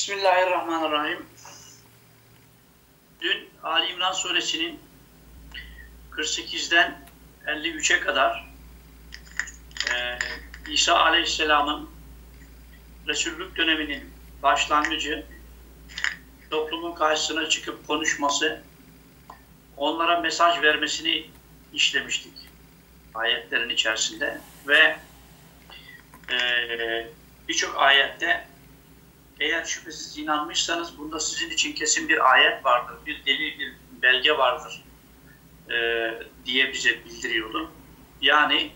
Bismillahirrahmanirrahim. Dün Ali İmran suresinin 48'den 53'e kadar e, İsa Aleyhisselam'ın Resullük döneminin başlangıcı, toplumun karşısına çıkıp konuşması, onlara mesaj vermesini işlemiştik ayetlerin içerisinde ve e, birçok ayette eğer şüphesiz inanmışsanız bunda sizin için kesin bir ayet vardır, bir delil, bir belge vardır e, diye bize bildiriyordu. Yani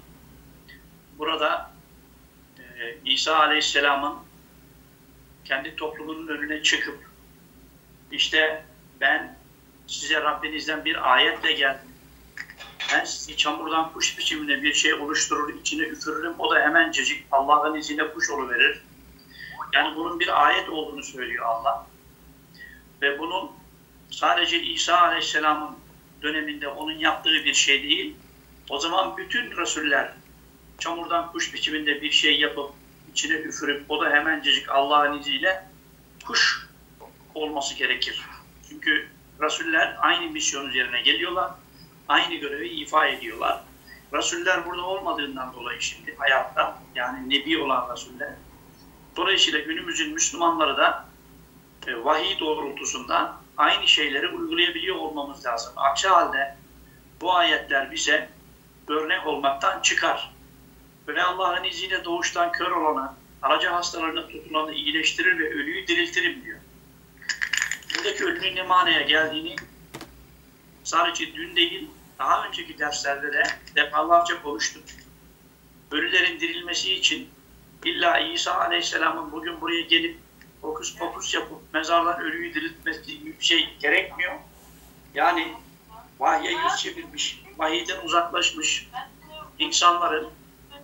burada e, İsa Aleyhisselam'ın kendi toplumunun önüne çıkıp işte ben size Rabbinizden bir ayetle geldim. Ben sizi çamurdan kuş biçiminde bir şey oluşturur, içine üfürürüm. O da hemencecik Allah'ın izniyle kuş oluverir. Yani bunun bir ayet olduğunu söylüyor Allah. Ve bunun sadece İsa Aleyhisselam'ın döneminde onun yaptığı bir şey değil. O zaman bütün Resuller çamurdan kuş biçiminde bir şey yapıp içine üfürüp o da hemencecik Allah'ın izniyle kuş olması gerekir. Çünkü Resuller aynı misyon üzerine geliyorlar. Aynı görevi ifa ediyorlar. Resuller burada olmadığından dolayı şimdi hayatta yani Nebi olan Resuller Dolayısıyla günümüzün Müslümanları da e, vahiy doğrultusunda aynı şeyleri uygulayabiliyor olmamız lazım. Aksi halde bu ayetler bize örnek olmaktan çıkar. Ve Allah'ın izniyle doğuştan kör olanı, araca hastalarını tutulanı iyileştirir ve ölüyü diriltirim diyor. Buradaki ölünün ne manaya geldiğini sadece dün değil, daha önceki derslerde de defalarca konuştuk. Ölülerin dirilmesi için İlla İsa Aleyhisselam'ın bugün buraya gelip fokus fokus yapıp mezardan ölüyü diriltmesi gibi bir şey gerekmiyor. Yani vahye yüz çevirmiş, vahiyden uzaklaşmış insanların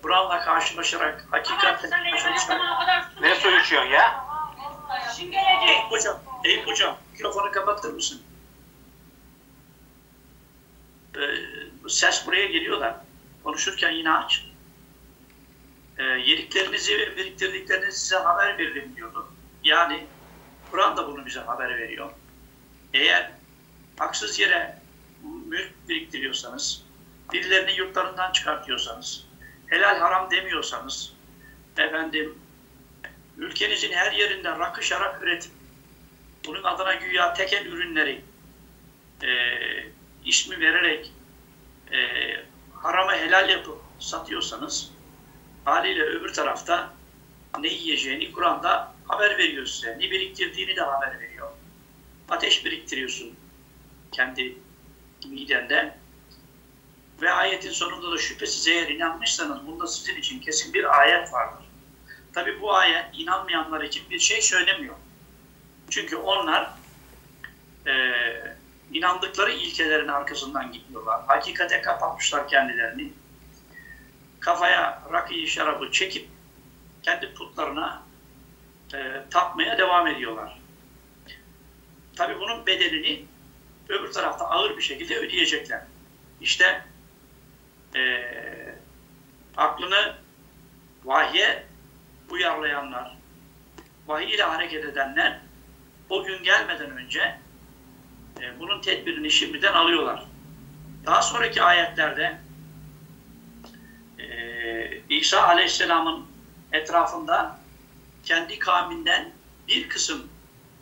Kur'an'la karşılaşarak hakikaten karşılaşarak Ne su içiyorsun ya? Eyüp hocam, Eyüp hocam mikrofonu kapatır mısın? Ee, ses buraya geliyor da konuşurken yine aç e, yediklerinizi ve biriktirdiklerinizi size haber veririm diyordu. Yani Kur'an da bunu bize haber veriyor. Eğer haksız yere mülk biriktiriyorsanız, birilerini yurtlarından çıkartıyorsanız, helal haram demiyorsanız, efendim, ülkenizin her yerinde rakı şarap üretip, bunun adına güya tekel ürünleri e, ismi vererek e, harama helal yapıp satıyorsanız, Haliyle öbür tarafta ne yiyeceğini Kur'an'da haber veriyor size. Ne biriktirdiğini de haber veriyor. Ateş biriktiriyorsun kendi midende. Ve ayetin sonunda da şüphesiz eğer inanmışsanız bunda sizin için kesin bir ayet vardır. Tabi bu ayet inanmayanlar için bir şey söylemiyor. Çünkü onlar e, inandıkları ilkelerin arkasından gidiyorlar. Hakikate kapatmışlar kendilerini kafaya rakıyı şarabı çekip kendi putlarına e, tapmaya devam ediyorlar. Tabi bunun bedelini öbür tarafta ağır bir şekilde ödeyecekler. İşte e, aklını vahye uyarlayanlar, vahiy ile hareket edenler o gün gelmeden önce e, bunun tedbirini şimdiden alıyorlar. Daha sonraki ayetlerde İsa Aleyhisselam'ın etrafında kendi kavminden bir kısım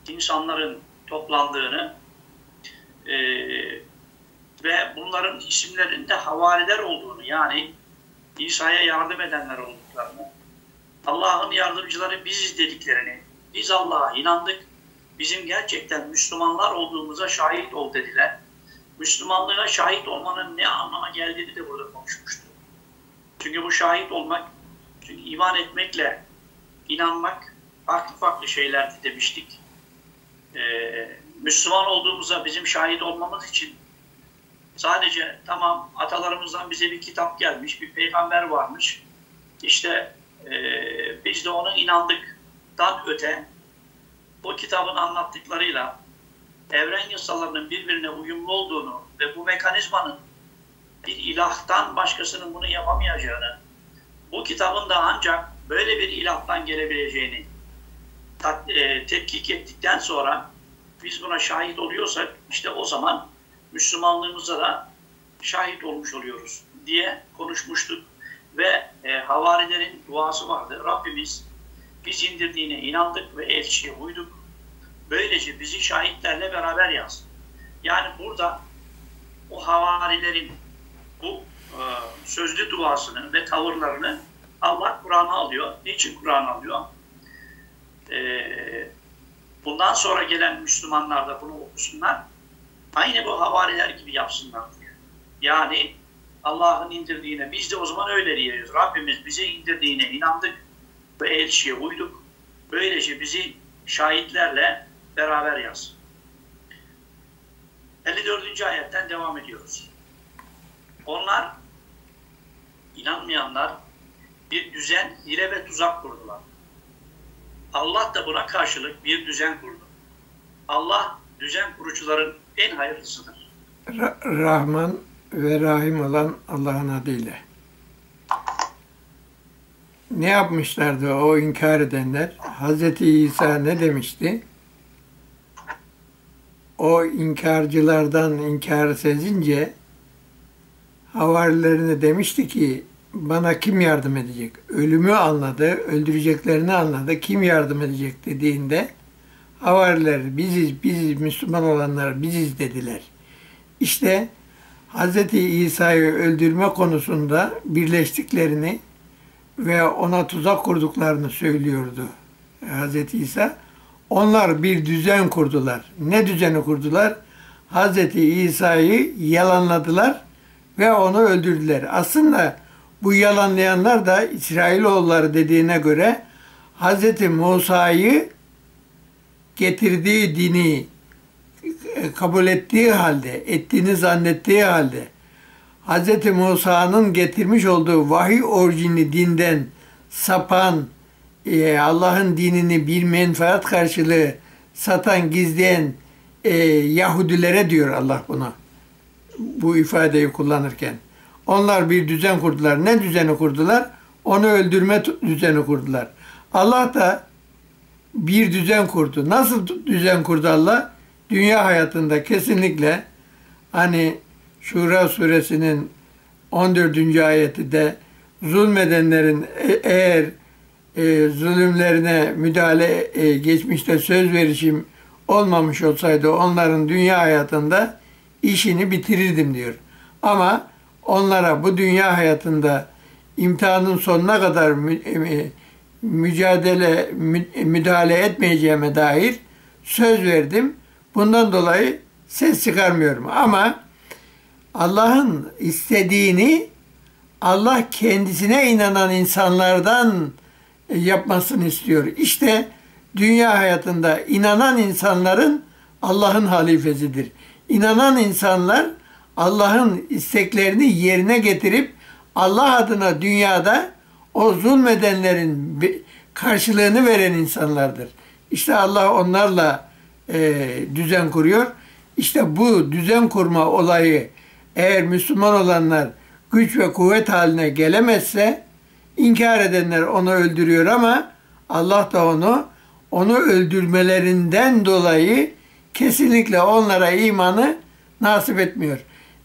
insanların toplandığını e, ve bunların isimlerinde havariler olduğunu yani İsa'ya yardım edenler olduklarını, Allah'ın yardımcıları biziz dediklerini, biz Allah'a inandık, bizim gerçekten Müslümanlar olduğumuza şahit ol dediler. Müslümanlığa şahit olmanın ne anlama geldiğini de burada konuşmuştuk. Çünkü bu şahit olmak, çünkü iman etmekle inanmak farklı farklı şeylerdi demiştik. Ee, Müslüman olduğumuza bizim şahit olmamız için sadece tamam atalarımızdan bize bir kitap gelmiş, bir peygamber varmış. İşte e, biz de ona inandıktan öte o kitabın anlattıklarıyla evren yasalarının birbirine uyumlu olduğunu ve bu mekanizmanın bir ilahtan başkasının bunu yapamayacağını, bu kitabın da ancak böyle bir ilahtan gelebileceğini e, tetkik ettikten sonra biz buna şahit oluyorsak işte o zaman Müslümanlığımıza da şahit olmuş oluyoruz diye konuşmuştuk. Ve e, havarilerin duası vardı. Rabbimiz biz indirdiğine inandık ve elçiye uyduk. Böylece bizi şahitlerle beraber yaz. Yani burada o havarilerin bu e, sözlü duasını ve tavırlarını Allah Kur'an'a alıyor. Niçin Kur'an'a alıyor? E, bundan sonra gelen Müslümanlar da bunu okusunlar. Aynı bu havariler gibi yapsınlar diyor. Yani Allah'ın indirdiğine biz de o zaman öyle diyoruz. Rabbimiz bize indirdiğine inandık ve elçiye uyduk. Böylece bizi şahitlerle beraber yaz. 54. ayetten devam ediyoruz. Onlar inanmayanlar bir düzen, hile ve tuzak kurdular. Allah da buna karşılık bir düzen kurdu. Allah düzen kurucuların en hayırlısıdır. Rahman ve Rahim olan Allah'ın adıyla. Ne yapmışlardı o inkar edenler? Hz. İsa ne demişti? O inkarcılardan inkar sezince havarilerine demişti ki bana kim yardım edecek? Ölümü anladı, öldüreceklerini anladı. Kim yardım edecek dediğinde havariler biziz, biziz Müslüman olanlar biziz dediler. İşte Hz. İsa'yı öldürme konusunda birleştiklerini ve ona tuzak kurduklarını söylüyordu Hz. İsa. Onlar bir düzen kurdular. Ne düzeni kurdular? Hz. İsa'yı yalanladılar ve onu öldürdüler. Aslında bu yalanlayanlar da İsrailoğulları dediğine göre Hz. Musa'yı getirdiği dini kabul ettiği halde, ettiğini zannettiği halde Hz. Musa'nın getirmiş olduğu vahiy orijinli dinden sapan, e, Allah'ın dinini bir menfaat karşılığı satan, gizleyen e, Yahudilere diyor Allah buna. Bu ifadeyi kullanırken. Onlar bir düzen kurdular. Ne düzeni kurdular? Onu öldürme düzeni kurdular. Allah da bir düzen kurdu. Nasıl düzen kurdu Allah? Dünya hayatında kesinlikle hani Şura suresinin 14. ayeti de zulmedenlerin e, eğer e, zulümlerine müdahale e, geçmişte söz verişim olmamış olsaydı onların dünya hayatında işini bitirirdim diyor. Ama onlara bu dünya hayatında imtihanın sonuna kadar mü, e, mücadele mü, müdahale etmeyeceğime dair söz verdim. Bundan dolayı ses çıkarmıyorum. Ama Allah'ın istediğini Allah kendisine inanan insanlardan yapmasını istiyor. İşte dünya hayatında inanan insanların Allah'ın halifesidir. İnanan insanlar Allah'ın isteklerini yerine getirip Allah adına dünyada o zulmedenlerin karşılığını veren insanlardır. İşte Allah onlarla e, düzen kuruyor. İşte bu düzen kurma olayı eğer Müslüman olanlar güç ve kuvvet haline gelemezse inkar edenler onu öldürüyor ama Allah da onu onu öldürmelerinden dolayı kesinlikle onlara imanı nasip etmiyor.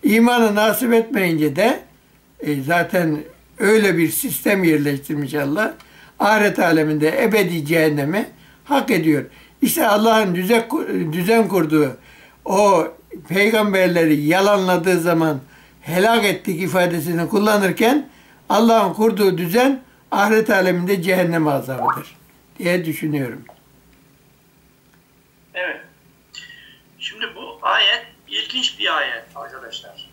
İmanı nasip etmeyince de e, zaten öyle bir sistem yerleştirmiş Allah. Ahiret aleminde ebedi cehennemi hak ediyor. İşte Allah'ın düzen, düzen kurduğu o peygamberleri yalanladığı zaman helak ettik ifadesini kullanırken Allah'ın kurduğu düzen ahiret aleminde cehennem azabıdır diye düşünüyorum. Evet. Ayet ilginç bir ayet arkadaşlar.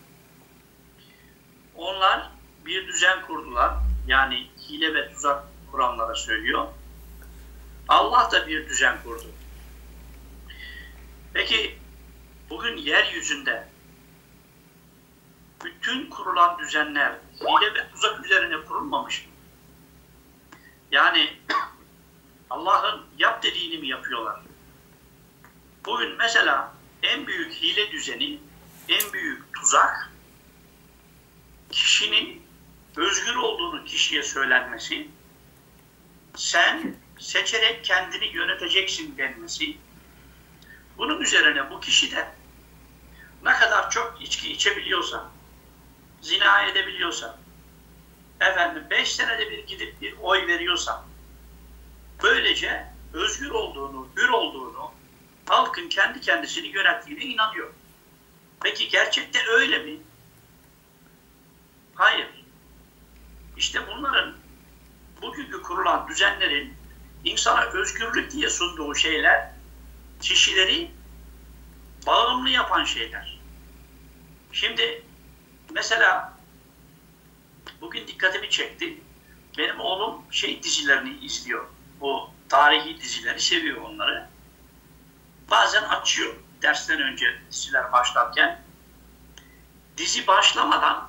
Onlar bir düzen kurdular. Yani hile ve tuzak kuranlara söylüyor. Allah da bir düzen kurdu. Peki bugün yeryüzünde bütün kurulan düzenler hile ve tuzak üzerine kurulmamış mı? Yani Allah'ın yap dediğini mi yapıyorlar? Bugün mesela en büyük hile düzeni, en büyük tuzak kişinin özgür olduğunu kişiye söylenmesi, sen seçerek kendini yöneteceksin denmesi. Bunun üzerine bu kişi de ne kadar çok içki içebiliyorsa, zina edebiliyorsa, efendim beş senede bir gidip bir oy veriyorsa, böylece özgür olduğunu, hür olduğunu, halkın kendi kendisini yönettiğine inanıyor. Peki gerçekte öyle mi? Hayır. İşte bunların bugünkü kurulan düzenlerin insana özgürlük diye sunduğu şeyler kişileri bağımlı yapan şeyler. Şimdi mesela bugün dikkatimi çekti. Benim oğlum şey dizilerini izliyor. Bu tarihi dizileri seviyor onları. Bazen açıyor dersten önce diziler başlarken. Dizi başlamadan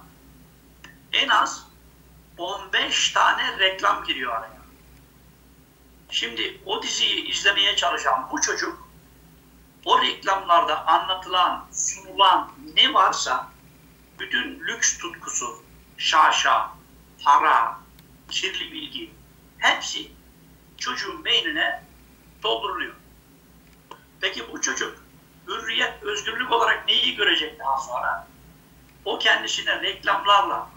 en az 15 tane reklam giriyor araya. Şimdi o diziyi izlemeye çalışan bu çocuk o reklamlarda anlatılan, sunulan ne varsa bütün lüks tutkusu, şaşa, para, kirli bilgi hepsi çocuğun beynine dolduruluyor. Peki bu çocuk hürriyet, özgürlük olarak neyi görecek daha sonra? O kendisine reklamlarla,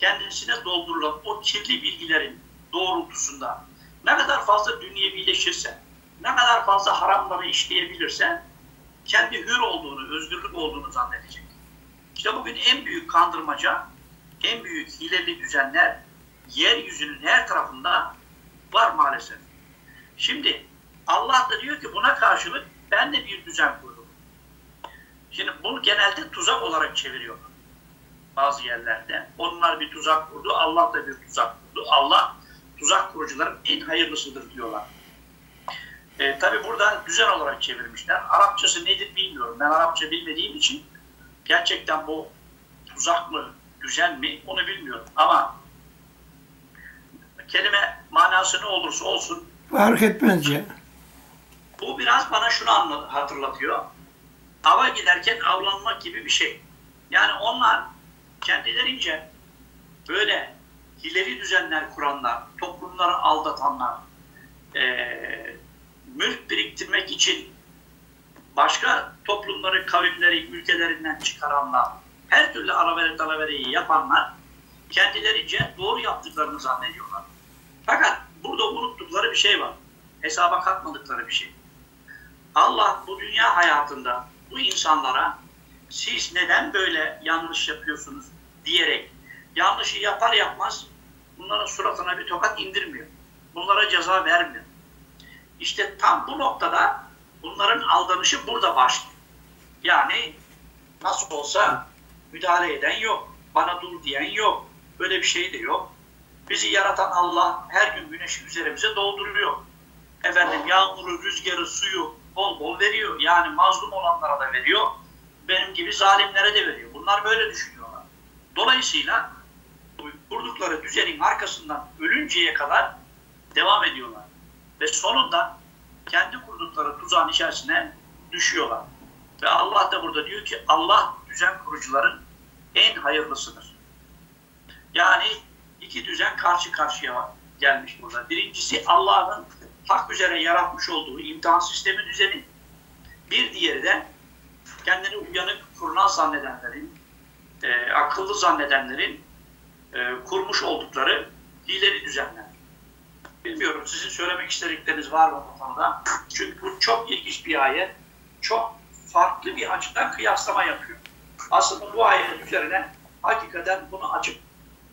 kendisine doldurulan o kirli bilgilerin doğrultusunda ne kadar fazla dünyevileşirse, ne kadar fazla haramları işleyebilirse kendi hür olduğunu, özgürlük olduğunu zannedecek. İşte bugün en büyük kandırmaca, en büyük hileli düzenler yeryüzünün her tarafında var maalesef. Şimdi Allah da diyor ki buna karşılık ben de bir düzen kurdum. Şimdi bunu genelde tuzak olarak çeviriyorlar bazı yerlerde. Onlar bir tuzak kurdu, Allah da bir tuzak kurdu. Allah tuzak kurucuların en hayırlısıdır diyorlar. E, Tabi burada düzen olarak çevirmişler. Arapçası nedir bilmiyorum. Ben Arapça bilmediğim için gerçekten bu tuzak mı, düzen mi onu bilmiyorum. Ama kelime manası ne olursa olsun Fark etmez ya. Bu biraz bana şunu hatırlatıyor. Ava giderken avlanmak gibi bir şey. Yani onlar kendilerince böyle ileri düzenler kuranlar, toplumları aldatanlar, eee, mülk biriktirmek için başka toplumları, kavimleri, ülkelerinden çıkaranlar, her türlü alavere dalavereyi yapanlar kendilerince doğru yaptıklarını zannediyorlar. Fakat burada unuttukları bir şey var. Hesaba katmadıkları bir şey. Allah bu dünya hayatında bu insanlara siz neden böyle yanlış yapıyorsunuz diyerek yanlışı yapar yapmaz bunların suratına bir tokat indirmiyor. Bunlara ceza vermiyor. İşte tam bu noktada bunların aldanışı burada başlıyor. Yani nasıl olsa müdahale eden yok. Bana dur diyen yok. Böyle bir şey de yok. Bizi yaratan Allah her gün güneşi üzerimize dolduruyor. Efendim yağmuru, rüzgarı, suyu bol bol veriyor. Yani mazlum olanlara da veriyor. Benim gibi zalimlere de veriyor. Bunlar böyle düşünüyorlar. Dolayısıyla kurdukları düzenin arkasından ölünceye kadar devam ediyorlar. Ve sonunda kendi kurdukları tuzağın içerisine düşüyorlar. Ve Allah da burada diyor ki Allah düzen kurucuların en hayırlısıdır. Yani iki düzen karşı karşıya gelmiş burada. Birincisi Allah'ın hak üzere yaratmış olduğu imtihan sistemi düzeni. Bir diğeri de kendini uyanık, kurnaz zannedenlerin, e, akıllı zannedenlerin e, kurmuş oldukları hileli düzenler. Bilmiyorum sizin söylemek istedikleriniz var mı bu konuda? Çünkü bu çok ilginç bir ayet. Çok farklı bir açıdan kıyaslama yapıyor. Aslında bu ayet üzerine hakikaten bunu açıp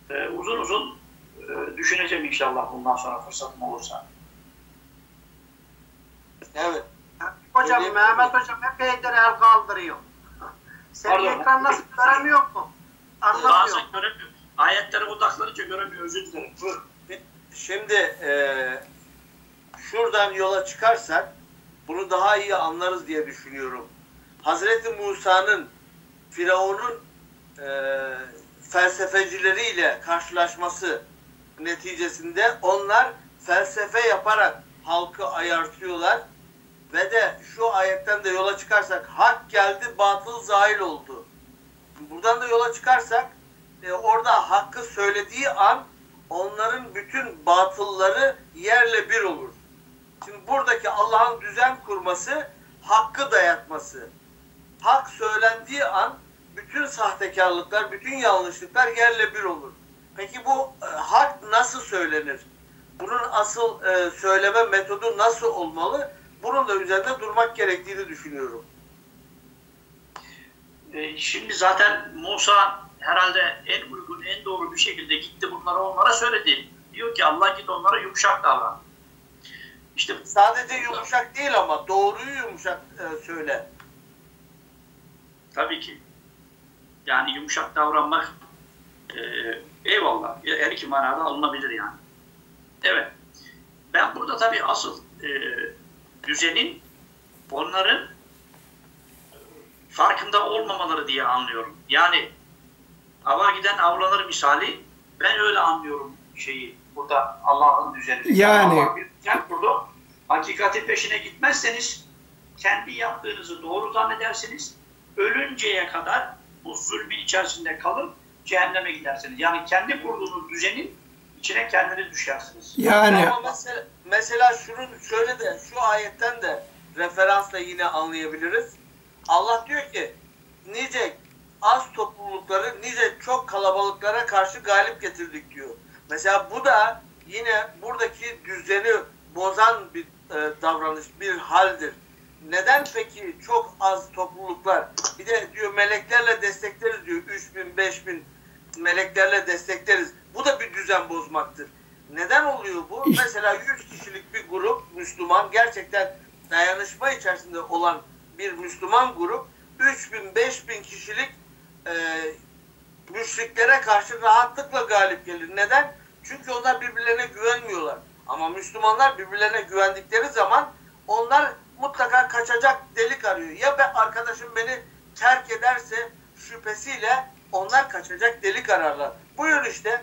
e, uzun uzun e, düşüneceğim inşallah bundan sonra fırsatım olursa. Evet. Hocam Öyle- Mehmet hocam epeydir el kaldırıyor. Sen Pardon. ekran nasıl göremiyor mu? Anlamıyor. Bazen göremiyor. Ayetlere odaklanınca göremiyor. Özür dilerim. Şimdi e, şuradan yola çıkarsak bunu daha iyi anlarız diye düşünüyorum. Hazreti Musa'nın Firavun'un e, felsefecileriyle karşılaşması neticesinde onlar felsefe yaparak halkı ayartıyorlar ve de şu ayetten de yola çıkarsak hak geldi batıl zahil oldu. Buradan da yola çıkarsak e, orada hakkı söylediği an onların bütün batılları yerle bir olur. Şimdi buradaki Allah'ın düzen kurması hakkı dayatması. Hak söylendiği an bütün sahtekarlıklar, bütün yanlışlıklar yerle bir olur. Peki bu e, hak nasıl söylenir? Bunun asıl e, söyleme metodu nasıl olmalı? Bunun da üzerinde durmak gerektiğini düşünüyorum. E, şimdi zaten Musa herhalde en uygun, en doğru bir şekilde gitti bunları onlara söyledi. Diyor ki Allah git onlara yumuşak davran. İşte Sadece yumuşak değil ama doğruyu yumuşak e, söyle. tabii ki yani yumuşak davranmak e, eyvallah her iki manada alınabilir yani. Evet. Ben burada tabii asıl e, düzenin onların farkında olmamaları diye anlıyorum. Yani ava giden avlanır misali ben öyle anlıyorum şeyi burada Allah'ın düzenini. Yani- Allah bir düzen kurdu. Hakikatin peşine gitmezseniz kendi yaptığınızı doğru zannedersiniz. Ölünceye kadar bu zulmün içerisinde kalıp cehenneme gidersiniz. Yani kendi kurduğunuz düzenin içine kendiniz düşersiniz. Yani Ama mesela, mesela şunu şöyle de şu ayetten de referansla yine anlayabiliriz. Allah diyor ki nice az toplulukları nice çok kalabalıklara karşı galip getirdik diyor. Mesela bu da yine buradaki düzeni bozan bir e, davranış, bir haldir. Neden peki çok az topluluklar bir de diyor meleklerle destekleriz diyor 3000 5000 meleklerle destekleriz. Bu da bir düzen bozmaktır. Neden oluyor bu? Mesela 100 kişilik bir grup Müslüman gerçekten dayanışma içerisinde olan bir Müslüman grup 3000 5000 kişilik e, müşriklere karşı rahatlıkla galip gelir. Neden? Çünkü onlar birbirlerine güvenmiyorlar. Ama Müslümanlar birbirlerine güvendikleri zaman onlar mutlaka kaçacak delik arıyor. Ya be arkadaşım beni terk ederse şüphesiyle onlar kaçacak delik ararlar. Buyur işte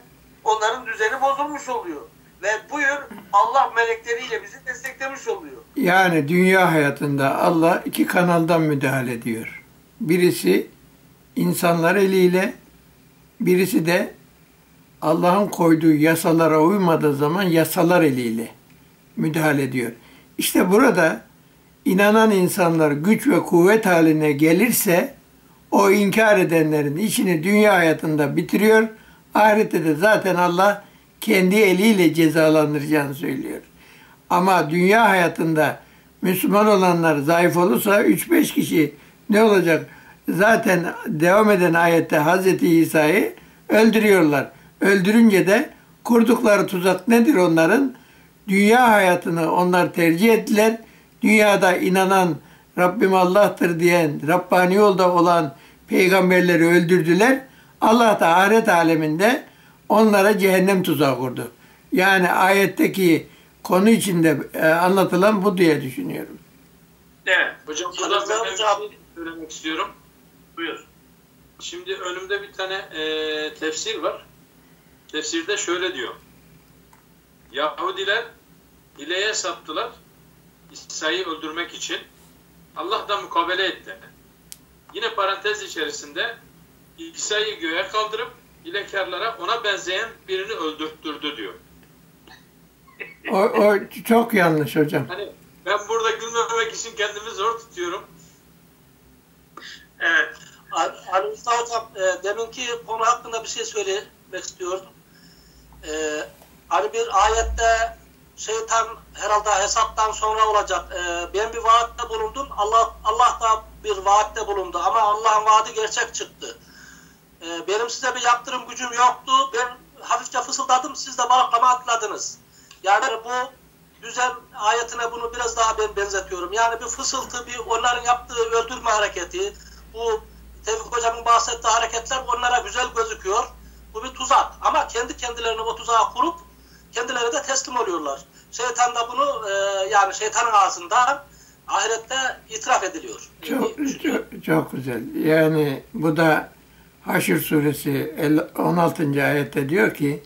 onların düzeni bozulmuş oluyor. Ve buyur Allah melekleriyle bizi desteklemiş oluyor. Yani dünya hayatında Allah iki kanaldan müdahale ediyor. Birisi insanlar eliyle, birisi de Allah'ın koyduğu yasalara uymadığı zaman yasalar eliyle müdahale ediyor. İşte burada inanan insanlar güç ve kuvvet haline gelirse o inkar edenlerin işini dünya hayatında bitiriyor. Ahirette de zaten Allah kendi eliyle cezalandıracağını söylüyor. Ama dünya hayatında Müslüman olanlar zayıf olursa 3-5 kişi ne olacak? Zaten devam eden ayette Hazreti İsa'yı öldürüyorlar. Öldürünce de kurdukları tuzak nedir onların? Dünya hayatını onlar tercih ettiler. Dünyada inanan Rabbim Allah'tır diyen, Rabbani yolda olan peygamberleri öldürdüler. Allah da ahiret aleminde onlara cehennem tuzağı kurdu. Yani ayetteki konu içinde e, anlatılan bu diye düşünüyorum. Evet. Hocam buradan ben bir şey söylemek istiyorum. Buyur. Şimdi önümde bir tane e, tefsir var. Tefsirde şöyle diyor. Yahudiler hileye saptılar İsa'yı öldürmek için. Allah da mukabele etti. Yine parantez içerisinde İsa'yı göğe kaldırıp hilekarlara ona benzeyen birini öldürttürdü diyor. O, o çok yanlış hocam. Hani ben burada gülmemek için kendimi zor tutuyorum. Evet. Ali Rıza Hocam, e, deminki konu hakkında bir şey söylemek istiyordum. E, hani bir ayette şeytan herhalde hesaptan sonra olacak. E, ben bir vaatte bulundum. Allah Allah da bir vaatte bulundu. Ama Allah'ın vaadi gerçek çıktı. E, benim size bir yaptırım gücüm yoktu. Ben hafifçe fısıldadım. Siz de balaklama atladınız. Yani bu düzen ayetine bunu biraz daha ben benzetiyorum. Yani bir fısıltı, bir onların yaptığı öldürme hareketi, bu Tevfik Hocam'ın bahsettiği hareketler onlara güzel gözüküyor. Bu bir tuzak. Ama kendi kendilerine o tuzağı kurup kendileri de teslim oluyorlar. Şeytan da bunu e, yani şeytanın ağzından ahirette itiraf ediliyor. Çok, çok, çok güzel. Yani bu da Haşr suresi 16. ayette diyor ki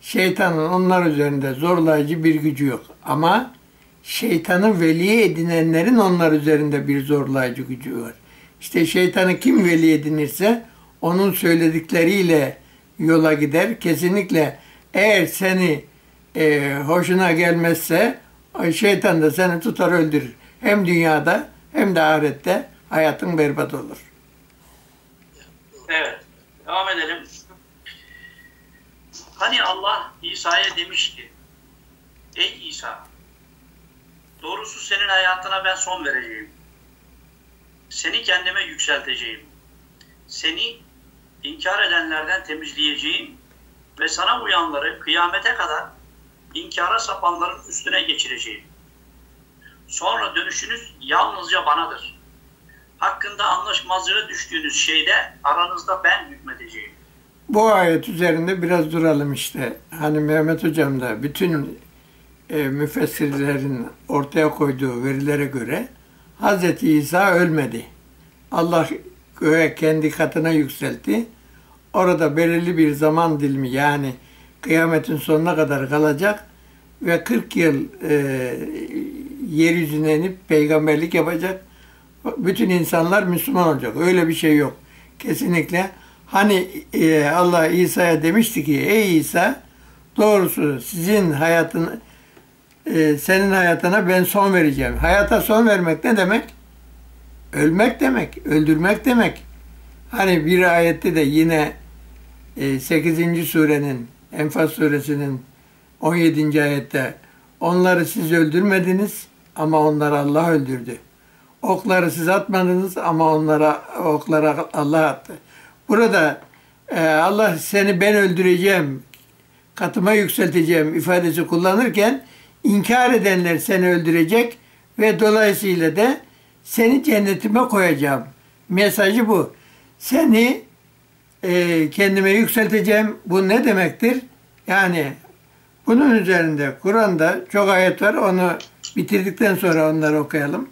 şeytanın onlar üzerinde zorlayıcı bir gücü yok. Ama şeytanı veli edinenlerin onlar üzerinde bir zorlayıcı gücü var. İşte şeytanı kim veli edinirse onun söyledikleriyle yola gider. Kesinlikle eğer seni e, hoşuna gelmezse şeytan da seni tutar öldürür. Hem dünyada hem de ahirette hayatın berbat olur. Evet. Devam edelim. Hani Allah İsa'ya demiş ki Ey İsa doğrusu senin hayatına ben son vereceğim. Seni kendime yükselteceğim. Seni inkar edenlerden temizleyeceğim ve sana uyanları kıyamete kadar inkara sapanların üstüne geçireceğim. Sonra dönüşünüz yalnızca banadır. Hakkında anlaşmazlığa düştüğünüz şeyde aranızda ben hükmedeceğim. Bu ayet üzerinde biraz duralım işte. Hani Mehmet Hocam da bütün e, müfessirlerin ortaya koyduğu verilere göre Hz. İsa ölmedi. Allah göğe kendi katına yükseltti. Orada belirli bir zaman dilimi yani kıyametin sonuna kadar kalacak ve 40 yıl e, yeryüzüne inip peygamberlik yapacak. Bütün insanlar Müslüman olacak. Öyle bir şey yok. Kesinlikle. Hani e, Allah İsa'ya demişti ki ey İsa doğrusu sizin hayatın e, senin hayatına ben son vereceğim. Hayata son vermek ne demek? Ölmek demek, öldürmek demek. Hani bir ayette de yine e, 8. surenin Enfal suresinin 17. ayette onları siz öldürmediniz ama onları Allah öldürdü. Okları siz atmadınız ama onlara oklara Allah attı. Burada e, Allah seni ben öldüreceğim, katıma yükselteceğim ifadesi kullanırken inkar edenler seni öldürecek ve dolayısıyla da seni cennetime koyacağım. Mesajı bu. Seni e, kendime yükselteceğim. Bu ne demektir? Yani bunun üzerinde Kur'an'da çok ayet var. Onu bitirdikten sonra onları okuyalım.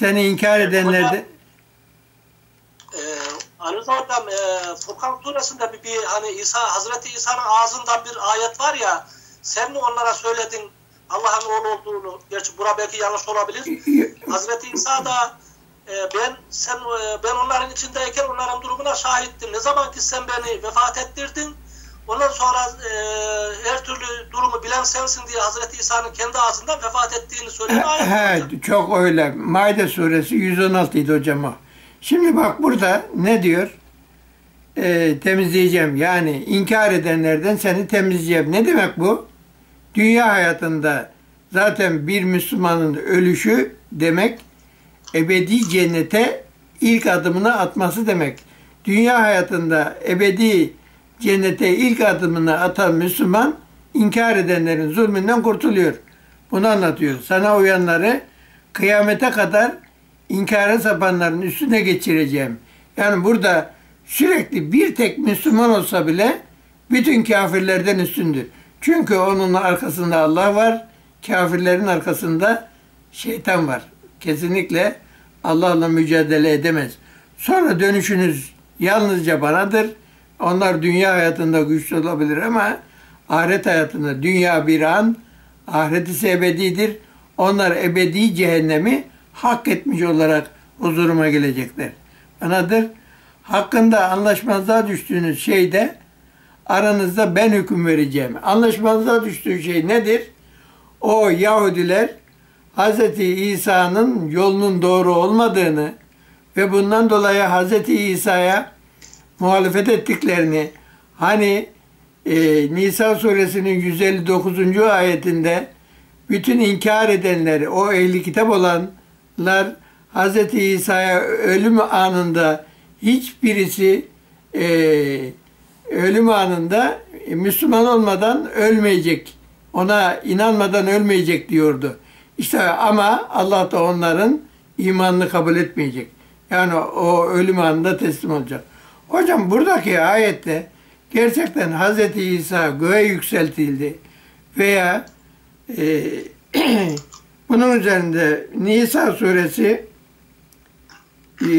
Seni inkar edenler de Ee, Ali Rıza Hocam e, Furkan suresinde bir, bir hani İsa Hazreti İsa'nın ağzından bir ayet var ya sen mi onlara söyledin Allah'ın oğlu olduğunu gerçi bura belki yanlış olabilir. Hazreti İsa da e, ben sen e, ben onların içindeyken onların durumuna şahittim. Ne zaman ki sen beni vefat ettirdin ondan sonra e, her türlü durumu bilen sensin diye Hazreti İsa'nın kendi ağzından vefat ettiğini var hocam. He, çok öyle. Maide suresi 116 idi hocam o. Şimdi bak burada ne diyor? Ee, temizleyeceğim. Yani inkar edenlerden seni temizleyeceğim. Ne demek bu? Dünya hayatında zaten bir Müslümanın ölüşü demek ebedi cennete ilk adımını atması demek. Dünya hayatında ebedi cennete ilk adımını atan Müslüman inkar edenlerin zulmünden kurtuluyor. Bunu anlatıyor. Sana uyanları kıyamete kadar inkara sapanların üstüne geçireceğim. Yani burada sürekli bir tek Müslüman olsa bile bütün kafirlerden üstündür. Çünkü onun arkasında Allah var, kafirlerin arkasında şeytan var. Kesinlikle Allah'la mücadele edemez. Sonra dönüşünüz yalnızca banadır. Onlar dünya hayatında güçlü olabilir ama ahiret hayatında dünya bir an, ahiret ise ebedidir. Onlar ebedi cehennemi hak etmiş olarak huzuruma gelecekler. Anadır. Hakkında anlaşmazlığa düştüğünüz şeyde aranızda ben hüküm vereceğim. Anlaşmazlığa düştüğü şey nedir? O Yahudiler Hz. İsa'nın yolunun doğru olmadığını ve bundan dolayı Hz. İsa'ya muhalefet ettiklerini hani e, Nisa suresinin 159. ayetinde bütün inkar edenleri, o ehli kitap olanlar Hz. İsa'ya ölüm anında hiçbirisi e, ölüm anında Müslüman olmadan ölmeyecek. Ona inanmadan ölmeyecek diyordu. İşte ama Allah da onların imanını kabul etmeyecek. Yani o ölüm anında teslim olacak. Hocam buradaki ayette gerçekten Hz. İsa göğe yükseltildi veya e, bunun üzerinde Nisa suresi e,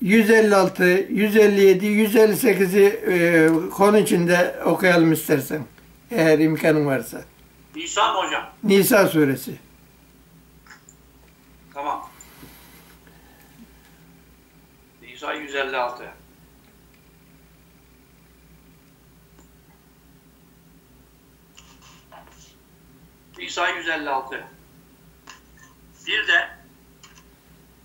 156, 157, 158'i e, konu içinde okuyalım istersen. Eğer imkanın varsa. Nisa mı hocam? Nisa suresi. Tamam. Nisa 156. İsa 156. Bir de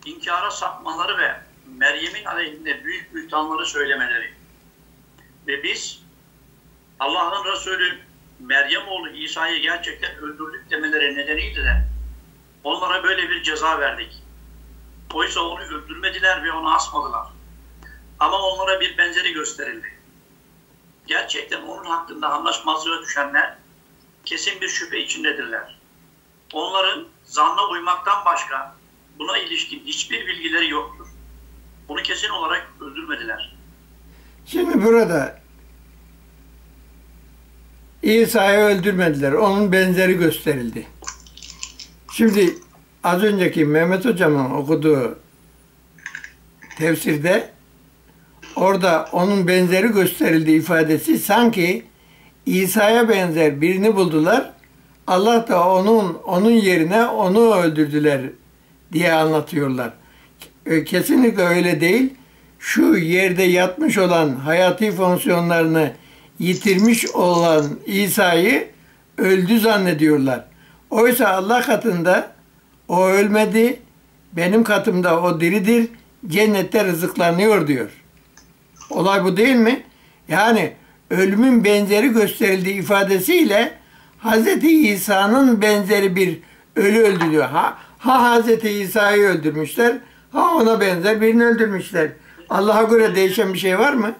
inkara sapmaları ve Meryem'in aleyhinde büyük bühtanları söylemeleri. Ve biz Allah'ın Resulü Meryem oğlu İsa'yı gerçekten öldürdük demeleri nedeniyle de onlara böyle bir ceza verdik. Oysa onu öldürmediler ve onu asmadılar. Ama onlara bir benzeri gösterildi. Gerçekten onun hakkında anlaşmazlığa düşenler kesin bir şüphe içindedirler. Onların zanna uymaktan başka buna ilişkin hiçbir bilgileri yoktur. Bunu kesin olarak öldürmediler. Şimdi burada İsa'yı öldürmediler. Onun benzeri gösterildi. Şimdi az önceki Mehmet Hocam'ın okuduğu tefsirde orada onun benzeri gösterildi ifadesi sanki İsa'ya benzer birini buldular. Allah da onun onun yerine onu öldürdüler diye anlatıyorlar. E, Kesinlikle öyle değil. Şu yerde yatmış olan hayati fonksiyonlarını yitirmiş olan İsa'yı öldü zannediyorlar. Oysa Allah katında o ölmedi, benim katımda o diridir, cennette rızıklanıyor diyor. Olay bu değil mi? Yani ölümün benzeri gösterildiği ifadesiyle Hz. İsa'nın benzeri bir ölü öldürüyor. Ha, ha Hz. İsa'yı öldürmüşler, ha ona benzer birini öldürmüşler. Allah'a göre değişen bir şey var mı?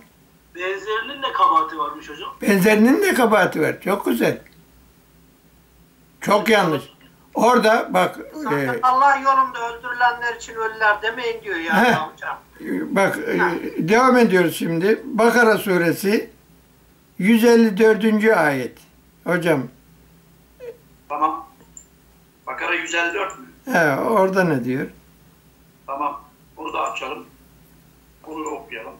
Benzerinin de kabahati varmış hocam. Benzerinin de kabahati var. Çok güzel. Çok yanlış. Orada bak Zaten e, Allah yolunda öldürülenler için ölüler demeyin diyor ya Heh. hocam. bak e, devam ediyoruz şimdi. Bakara suresi 154. ayet. Hocam Tamam. Bakara 154 mü? he, orada ne diyor? Tamam. Onu da açalım. Onu da okuyalım.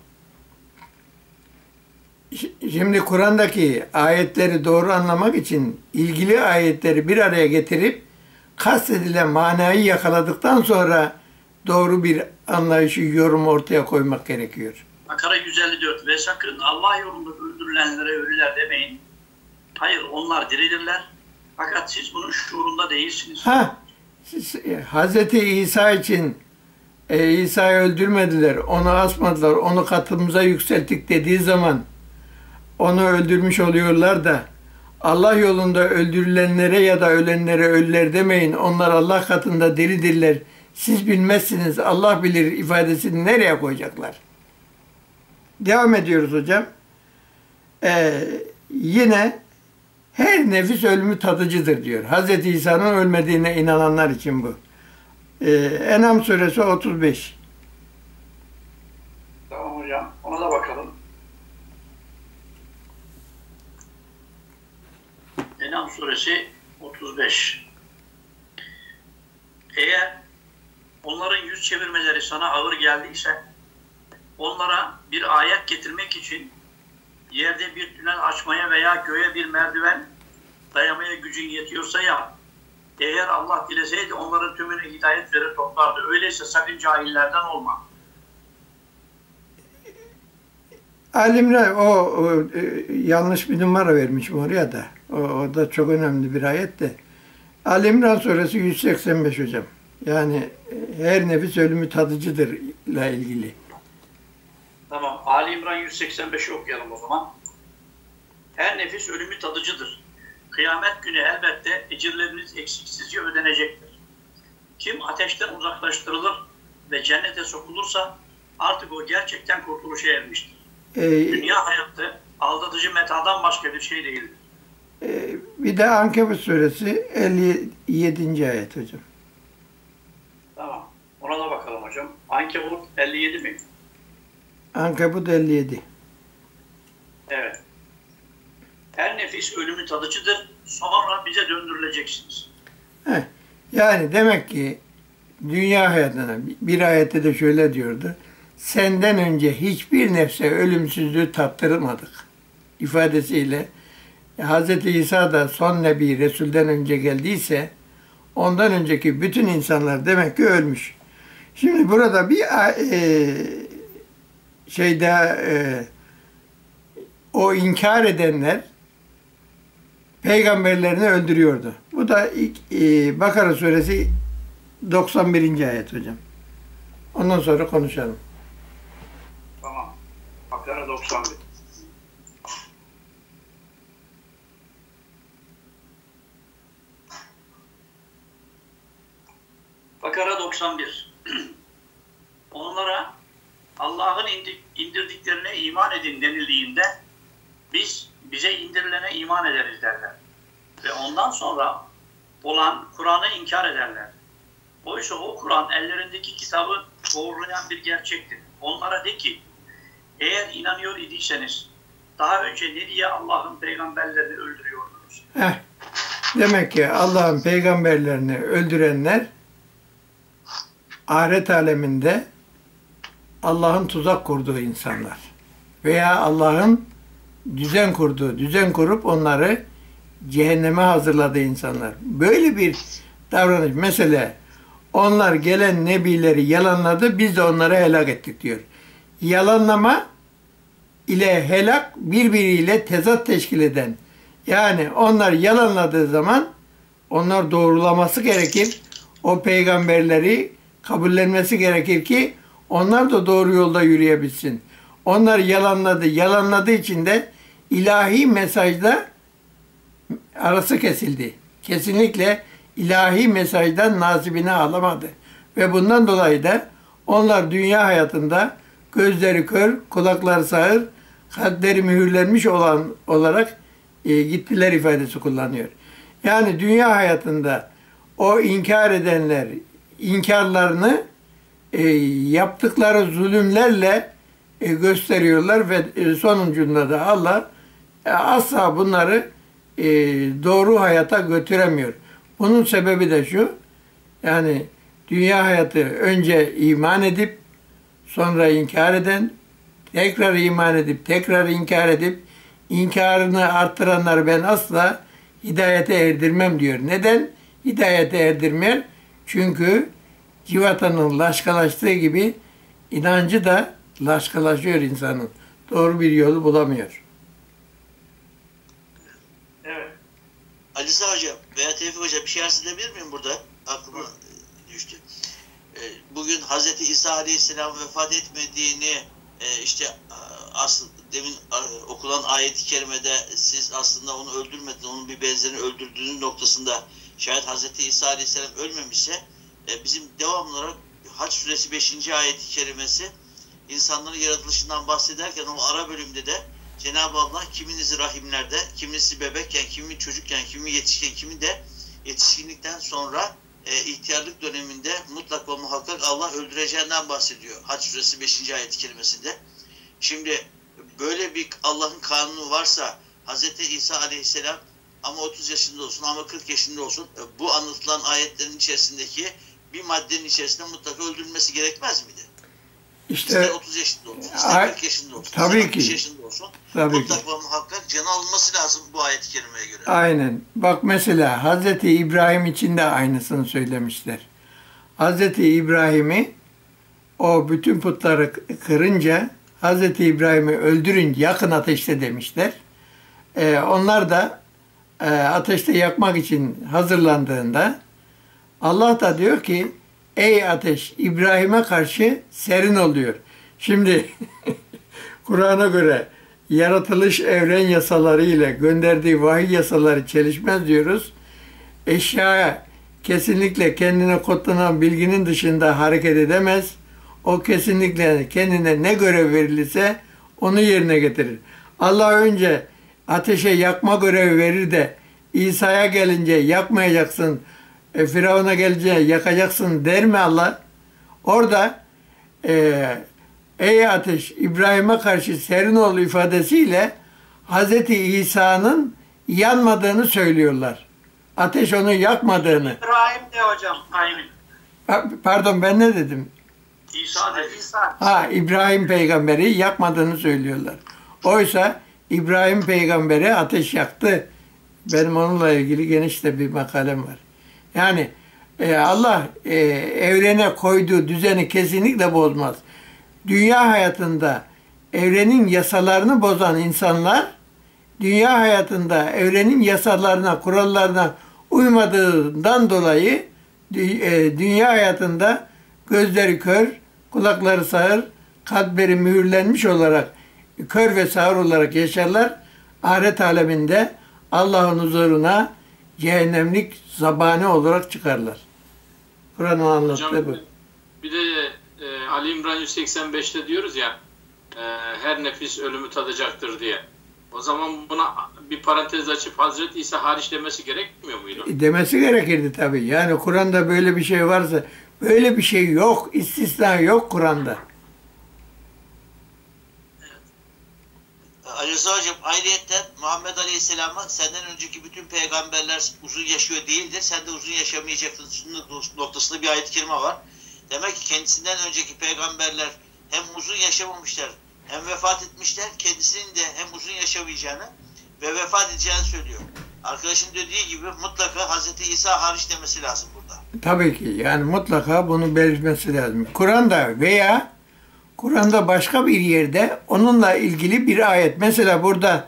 Şimdi Kur'an'daki ayetleri doğru anlamak için ilgili ayetleri bir araya getirip kastedilen manayı yakaladıktan sonra doğru bir anlayışı, yorum ortaya koymak gerekiyor. Bakara 154 ve sakın Allah yolunda öldürülenlere ölüler demeyin. Hayır onlar diridirler. Fakat siz bunun şuurunda değilsiniz. Ha, siz- e, Hazreti İsa için e, İsa'yı öldürmediler, onu asmadılar, onu katımıza yükselttik dediği zaman onu öldürmüş oluyorlar da Allah yolunda öldürülenlere ya da ölenlere ölüler demeyin. Onlar Allah katında diridirler. Siz bilmezsiniz, Allah bilir ifadesini nereye koyacaklar? Devam ediyoruz hocam. Ee, yine her nefis ölümü tadıcıdır diyor. Hz. İsa'nın ölmediğine inananlar için bu. Ee, Enam suresi 35. Tamam hocam. Ona da bakalım. Enam suresi 35. Eğer onların yüz çevirmeleri sana ağır geldiyse onlara bir ayet getirmek için yerde bir tünel açmaya veya göğe bir merdiven dayamaya gücün yetiyorsa yap. Eğer Allah dileseydi onların tümüne hidayet verir toplardı. Öyleyse sakın cahillerden olma. Alimler o, o, e, yanlış bir numara vermiş oraya da. O, o da çok önemli bir ayet de. Ali İmran suresi 185 hocam. Yani e, her nefis ölümü tadıcıdır ile ilgili. Tamam. Ali İmran 185'i okuyalım o zaman. Her nefis ölümü tadıcıdır. Kıyamet günü elbette ecirleriniz eksiksizce ödenecektir. Kim ateşten uzaklaştırılır ve cennete sokulursa artık o gerçekten kurtuluşa ermiştir. Ee, Dünya hayatı aldatıcı metadan başka bir şey değildir. e, bir de Ankebut suresi 57. ayet hocam. Tamam. Ona da bakalım hocam. Ankebut 57 mi? Ankebut 57. Evet. Her nefis ölümü tadıcıdır. Sonra bize döndürüleceksiniz. Heh, Yani demek ki dünya hayatına bir ayette de şöyle diyordu. Senden önce hiçbir nefse ölümsüzlüğü tattırmadık ifadesiyle Hz. İsa da son nebi Resul'den önce geldiyse ondan önceki bütün insanlar demek ki ölmüş. Şimdi burada bir e, şeyde e, o inkar edenler peygamberlerini öldürüyordu. Bu da ilk, e, Bakara suresi 91. ayet hocam. Ondan sonra konuşalım. Tamam. Bakara 91. Bakara 91. Onlara Allah'ın indi- indirdiklerine iman edin denildiğinde biz bize indirilene iman ederiz derler. Ve ondan sonra olan Kur'an'ı inkar ederler. Oysa o Kur'an ellerindeki kitabı doğrulayan bir gerçektir. Onlara de ki eğer inanıyor idiyseniz daha önce ne diye Allah'ın peygamberlerini öldürüyordunuz? Heh. Demek ki Allah'ın peygamberlerini öldürenler ahiret aleminde Allah'ın tuzak kurduğu insanlar. Veya Allah'ın düzen kurduğu, düzen kurup onları cehenneme hazırladığı insanlar. Böyle bir davranış. Mesela onlar gelen nebileri yalanladı, biz de onları helak ettik diyor. Yalanlama ile helak birbiriyle tezat teşkil eden. Yani onlar yalanladığı zaman onlar doğrulaması gerekir. O peygamberleri kabullenmesi gerekir ki onlar da doğru yolda yürüyebilsin. Onlar yalanladı. Yalanladığı için de ilahi mesajda arası kesildi. Kesinlikle ilahi mesajdan nasibini alamadı. Ve bundan dolayı da onlar dünya hayatında gözleri kör, kulakları sağır, kalpleri mühürlenmiş olan olarak e, gittiler ifadesi kullanıyor. Yani dünya hayatında o inkar edenler inkarlarını e, yaptıkları zulümlerle e, gösteriyorlar ve e, sonucunda da Allah e, asla bunları e, doğru hayata götüremiyor. Bunun sebebi de şu, yani dünya hayatı önce iman edip sonra inkar eden, tekrar iman edip tekrar inkar edip inkarını arttıranları ben asla hidayete erdirmem diyor. Neden hidayete erdirmiyor? Çünkü civatanın laşkalaştığı gibi inancı da laşkalaşıyor insanın. Doğru bir yolu bulamıyor. Evet. Ali Rıza Hocam veya Tevfik Hocam bir şey arz edebilir miyim burada? Aklıma Bugün Hazreti İsa Aleyhisselam vefat etmediğini e, işte asıl demin e, okulan ayet-i kerimede siz aslında onu öldürmediniz, onun bir benzerini öldürdüğünüz noktasında şayet Hazreti İsa Aleyhisselam ölmemişse e, bizim devamlı olarak Haç suresi 5. ayet-i kerimesi insanların yaratılışından bahsederken o ara bölümde de Cenab-ı Allah kiminizi rahimlerde, kimisi bebekken, kimi çocukken, kimi yetişken, kimi de yetişkinlikten sonra e, ihtiyarlık döneminde mutlak ve muhakkak Allah öldüreceğinden bahsediyor. Haç suresi 5. ayet kelimesinde. Şimdi böyle bir Allah'ın kanunu varsa Hz. İsa aleyhisselam ama 30 yaşında olsun ama 40 yaşında olsun e, bu anlatılan ayetlerin içerisindeki bir maddenin içerisinde mutlaka öldürülmesi gerekmez miydi? İşte İster 30 yaşında olsun, ister Ay- 40 yaşında olsun, tabii ister 60 ki. yaşında olsun. Tabii ki. mutlak ve muhakkak canı alınması lazım bu ayet-i kerimeye göre. Aynen. Bak mesela Hazreti İbrahim için de aynısını söylemişler. Hazreti İbrahim'i o bütün putları kırınca Hazreti İbrahim'i öldürünce yakın ateşte demişler. Ee, onlar da e, ateşte yakmak için hazırlandığında Allah da diyor ki ey ateş İbrahim'e karşı serin oluyor. Şimdi Kur'an'a göre yaratılış evren yasaları ile gönderdiği vahiy yasaları çelişmez diyoruz. Eşya kesinlikle kendine kodlanan bilginin dışında hareket edemez. O kesinlikle kendine ne görev verilirse onu yerine getirir. Allah önce ateşe yakma görevi verir de İsa'ya gelince yakmayacaksın, e, Firavun'a gelince yakacaksın der mi Allah? Orada e, ey ateş İbrahim'e karşı serin ol ifadesiyle Hz. İsa'nın yanmadığını söylüyorlar. Ateş onu yakmadığını. İbrahim de hocam. Aynen. Pa- Pardon ben ne dedim? İsa dedi. İsa. Ha İbrahim peygamberi yakmadığını söylüyorlar. Oysa İbrahim peygamberi ateş yaktı. Benim onunla ilgili geniş de bir makalem var. Yani e, Allah e, evrene koyduğu düzeni kesinlikle bozmaz. Dünya hayatında evrenin yasalarını bozan insanlar dünya hayatında evrenin yasalarına, kurallarına uymadığından dolayı e, dünya hayatında gözleri kör, kulakları sağır, kalpleri mühürlenmiş olarak kör ve sağır olarak yaşarlar. Ahiret aleminde Allah'ın huzuruna cehennemlik zabani olarak çıkarlar. Kur'an'ın anlattığı bu. bir de e, Ali İmran 185'te diyoruz ya e, her nefis ölümü tadacaktır diye. O zaman buna bir parantez açıp Hazreti İsa hariç demesi gerekmiyor muydu? demesi gerekirdi tabii. Yani Kur'an'da böyle bir şey varsa böyle bir şey yok. istisna yok Kur'an'da. Ali Rıza Hocam ayrıyetten Muhammed Aleyhisselam'a senden önceki bütün peygamberler uzun yaşıyor değildir. Sen de uzun yaşamayacaksın noktasında bir ayet-i kerime var. Demek ki kendisinden önceki peygamberler hem uzun yaşamamışlar hem vefat etmişler. Kendisinin de hem uzun yaşamayacağını ve vefat edeceğini söylüyor. Arkadaşın dediği gibi mutlaka Hazreti İsa hariç demesi lazım burada. Tabii ki yani mutlaka bunu belirtmesi lazım. Kur'an'da veya Kur'an'da başka bir yerde onunla ilgili bir ayet. Mesela burada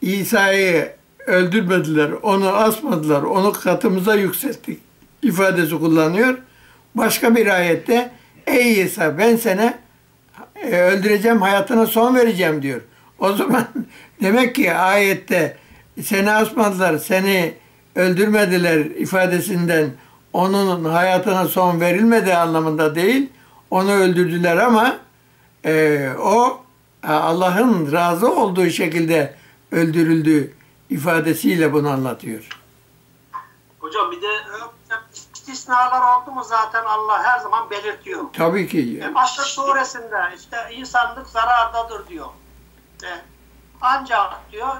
İsa'yı öldürmediler, onu asmadılar, onu katımıza yükselttik ifadesi kullanıyor. Başka bir ayette ey İsa ben seni e, öldüreceğim, hayatına son vereceğim diyor. O zaman demek ki ayette seni asmadılar, seni öldürmediler ifadesinden onun hayatına son verilmedi anlamında değil. Onu öldürdüler ama e, o Allah'ın razı olduğu şekilde öldürüldü ifadesiyle bunu anlatıyor. Hocam bir de istisnalar oldu mu zaten Allah her zaman belirtiyor. Tabii ki. E, Başka suresinde işte insanlık zarardadır diyor. E, ancak diyor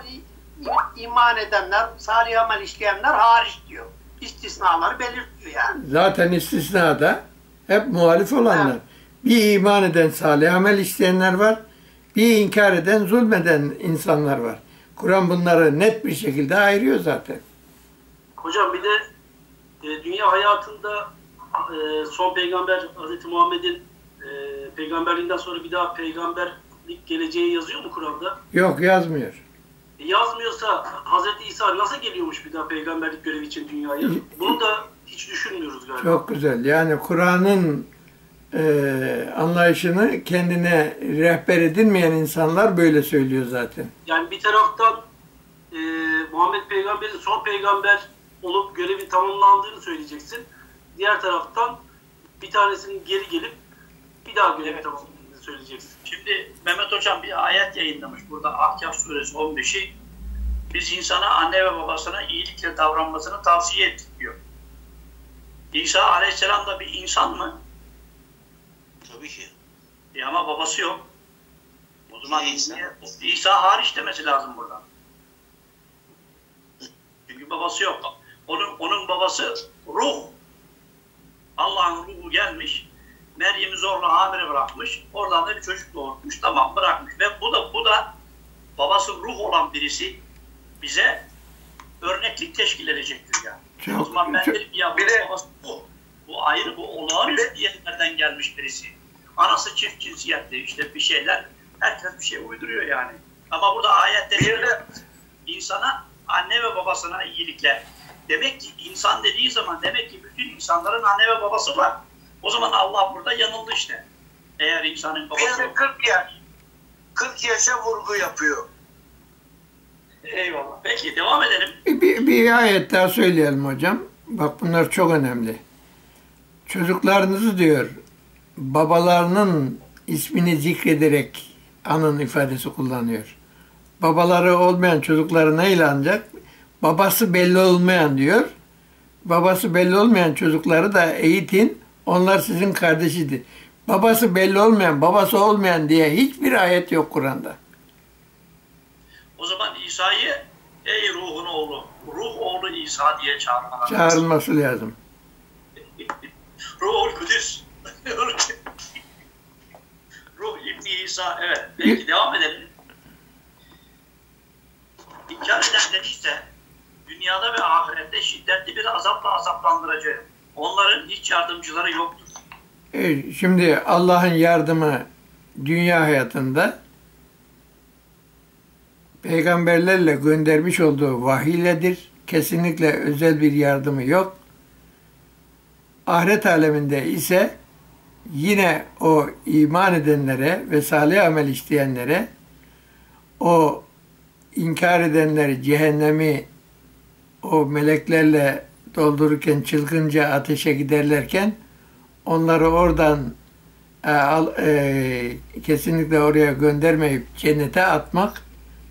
iman edenler, salih amel işleyenler hariç diyor. İstisnaları belirtiyor yani. Zaten istisnada hep muhalif olanlar. Bir iman eden, salih amel işleyenler var. Bir inkar eden, zulmeden insanlar var. Kur'an bunları net bir şekilde ayırıyor zaten. Hocam bir de e, dünya hayatında e, son peygamber Hz. Muhammed'in e, peygamberliğinden sonra bir daha peygamberlik geleceği yazıyor mu Kur'an'da? Yok yazmıyor. E, yazmıyorsa Hz. İsa nasıl geliyormuş bir daha peygamberlik görevi için dünyaya? Bunu da hiç düşünmüyoruz galiba. Çok güzel. Yani Kur'an'ın e, anlayışını kendine rehber edinmeyen insanlar böyle söylüyor zaten. Yani bir taraftan e, Muhammed peygamberin son peygamber olup görevi tamamlandığını söyleyeceksin. Diğer taraftan bir tanesinin geri gelip bir daha görevi tamamlandığını söyleyeceksin. Şimdi Mehmet Hocam bir ayet yayınlamış burada Ahkaf suresi 15'i. Biz insana anne ve babasına iyilikle davranmasını tavsiye ettik diyor. İsa aleyhisselam da bir insan mı? Tabii ki. E ama babası yok. O zaman Yine İsa. niye- İsa hariç demesi lazım burada. Çünkü babası yok. Onun, onun babası ruh. Allah'ın ruhu gelmiş. Meryem'i zorla hamile bırakmış. Oradan da bir çocuk doğurmuş. Tamam bırakmış. Ve bu da bu da babası ruh olan birisi bize örneklik teşkil edecektir yani. Çok- o zaman ben çok- derim ya bu babası bu. Bu ayrı, bu olağanüstü yerlerden gelmiş birisi. Anası çift cinsiyetli işte bir şeyler. Herkes bir şey uyduruyor yani. Ama burada ayette diyor insana anne ve babasına iyilikle. Demek ki insan dediği zaman demek ki bütün insanların anne ve babası var. O zaman Allah burada yanıldı işte. Eğer insanın babası Bir de 40 yaş. 40 yaşa vurgu yapıyor. Eyvallah. Peki devam edelim. Bir, bir, bir ayet daha söyleyelim hocam. Bak bunlar çok önemli. Çocuklarınızı diyor babalarının ismini zikrederek anın ifadesi kullanıyor. Babaları olmayan çocukları neyle ancak? Babası belli olmayan diyor. Babası belli olmayan çocukları da eğitin. Onlar sizin kardeşidir. Babası belli olmayan, babası olmayan diye hiçbir ayet yok Kur'an'da. O zaman İsa'yı ey ruhun oğlu, ruh oğlu İsa diye çağırmalar. lazım. Çağrılması lazım. Ruhul Kudüs. Ruh İbni İsa. Evet. Peki devam edelim. İnkar edenler ise dünyada ve ahirette şiddetli bir azapla azaplandıracak. Onların hiç yardımcıları yoktur. E, Şimdi Allah'ın yardımı dünya hayatında peygamberlerle göndermiş olduğu vahiyledir. Kesinlikle özel bir yardımı yok. Ahiret aleminde ise yine o iman edenlere ve salih amel işleyenlere o inkar edenleri cehennemi o meleklerle doldururken çılgınca ateşe giderlerken onları oradan e, al, e, kesinlikle oraya göndermeyip cennete atmak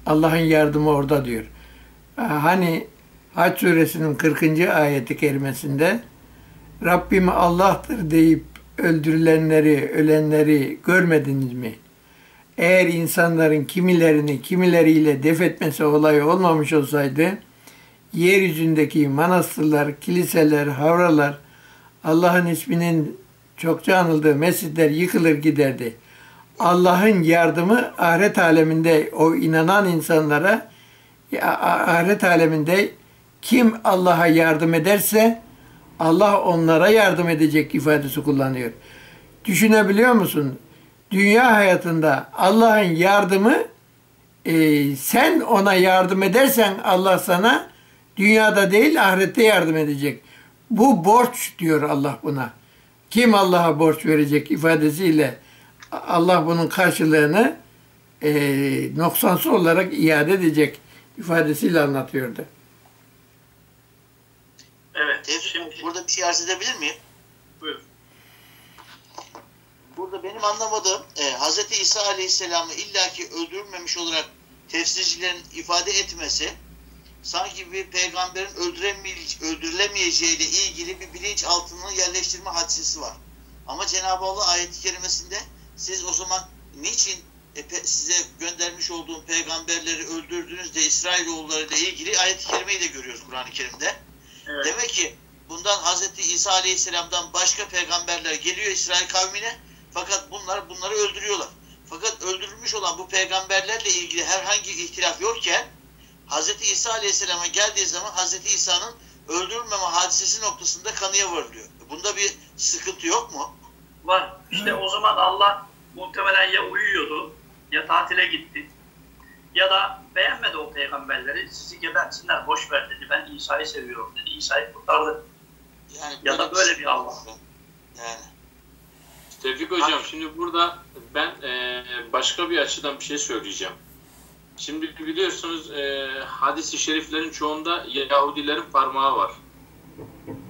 Allah'ın yardımı orada diyor. E, hani Haç suresinin 40. ayeti kerimesinde Rabbim Allah'tır deyip öldürülenleri, ölenleri görmediniz mi? Eğer insanların kimilerini kimileriyle def etmesi olayı olmamış olsaydı, yeryüzündeki manastırlar, kiliseler, havralar, Allah'ın isminin çokça anıldığı mescitler yıkılır giderdi. Allah'ın yardımı ahiret aleminde o inanan insanlara ahiret aleminde kim Allah'a yardım ederse Allah onlara yardım edecek ifadesi kullanıyor. Düşünebiliyor musun? Dünya hayatında Allah'ın yardımı e, sen ona yardım edersen Allah sana dünyada değil ahirette yardım edecek. Bu borç diyor Allah buna. Kim Allah'a borç verecek ifadesiyle Allah bunun karşılığını e, noksansız olarak iade edecek ifadesiyle anlatıyordu. Evet. Tevfik Şimdi burada bir şey arz edebilir miyim? buyur. Burada benim anlamadığım e, Hz. İsa Aleyhisselam'ı illaki öldürülmemiş olarak tefsircilerin ifade etmesi sanki bir peygamberin öldüremeye- öldürülemeyeceğiyle ilgili bir bilinç altını yerleştirme hadisesi var. Ama Cenab-ı Allah ayet-i kerimesinde siz o zaman niçin e, size göndermiş olduğum peygamberleri öldürdünüz de İsrailoğulları ile ilgili ayet-i kerimeyi de görüyoruz Kur'an-ı Kerim'de. Evet. Demek ki bundan Hz. İsa Aleyhisselam'dan başka peygamberler geliyor İsrail kavmine fakat bunlar bunları öldürüyorlar. Fakat öldürülmüş olan bu peygamberlerle ilgili herhangi bir ihtilaf yokken Hz. İsa Aleyhisselam'a geldiği zaman Hz. İsa'nın öldürülmeme hadisesi noktasında kanıya varılıyor. Bunda bir sıkıntı yok mu? Var. İşte o zaman Allah muhtemelen ya uyuyordu ya tatile gitti ya da beğenmedi o peygamberleri. Sizi gebertsinler boş ver dedi. Ben İsa'yı seviyorum dedi. İsa'yı kurtardı. Yani Ya da böyle bir Allah. Yani. Tevfik Hocam şimdi burada ben e, başka bir açıdan bir şey söyleyeceğim. Şimdi biliyorsunuz e, hadis-i şeriflerin çoğunda Yahudilerin parmağı var.